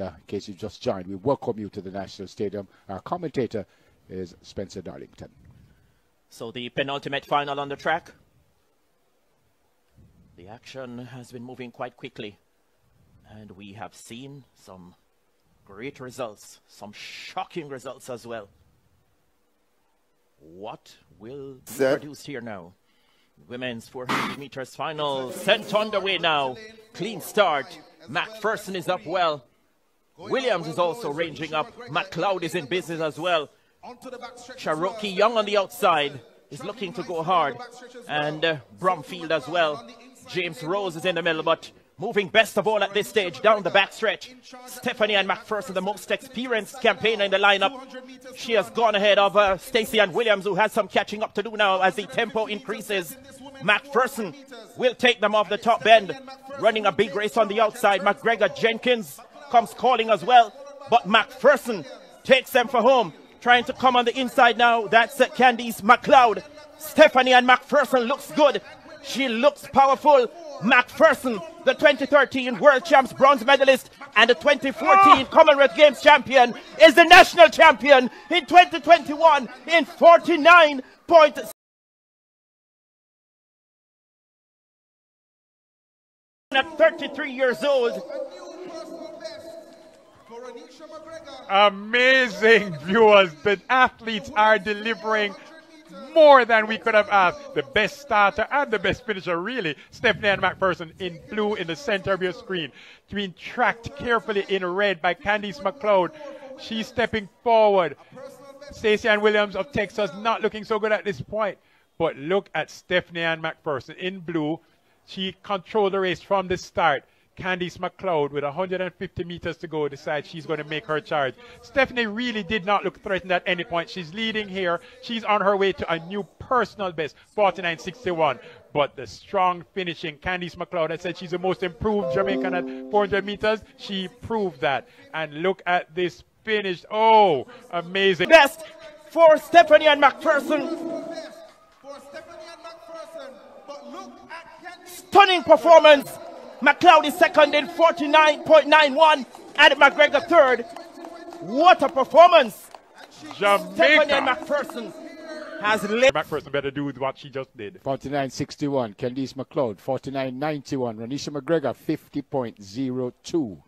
uh, in case you've just joined, we welcome you to the National Stadium. Our commentator is Spencer Darlington. So the penultimate final on the track. The action has been moving quite quickly. And we have seen some great results, some shocking results as well. What will be produced here now? Women's 400 meters final sent underway now. Clean start. McPherson is up well. Williams is also ranging up. McLeod is in business as well. Charokee Young on the outside is looking to go hard. And uh, Bromfield as well. James Rose is in the middle, but moving best of all at this stage down the backstretch. Stephanie Ann McPherson, the most experienced campaigner in the lineup. She has gone ahead of uh, Stacey Ann Williams, who has some catching up to do now as the tempo increases. McPherson will take them off the top bend, running a big race on the outside. McGregor Jenkins comes calling as well, but McPherson takes them for home. Trying to come on the inside now. That's uh, Candice McLeod. Stephanie Ann McPherson looks good. She looks powerful. McPherson, the 2013 World Champs bronze medalist and the 2014 Commonwealth Games champion, is the national champion in 2021 in 49 points. At 33 years old, Amazing viewers. The athletes are delivering more than we could have asked. The best starter and the best finisher, really. Stephanie Ann McPherson in blue in the center of your screen. Being tracked carefully in red by Candice McLeod. She's stepping forward. Stacey Ann Williams of Texas not looking so good at this point. But look at Stephanie Ann McPherson in blue. She controlled the race from the start. Candice McLeod with 150 meters to go decides she's going to make her charge. Stephanie really did not look threatened at any point. She's leading here. She's on her way to a new personal best, 49.61. But the strong finishing, Candice McLeod, I said she's the most improved Jamaican at 400 meters. She proved that. And look at this finish. Oh, amazing. best for Stephanie Ann McPherson. Stunning performance. McLeod is second in 49.91 and McGregor third. What a performance. Stephanie and Jamaica. McPherson has led. McPherson better do with what she just did. 49.61, Candice McLeod. 49.91, Roneisha McGregor. 50.02.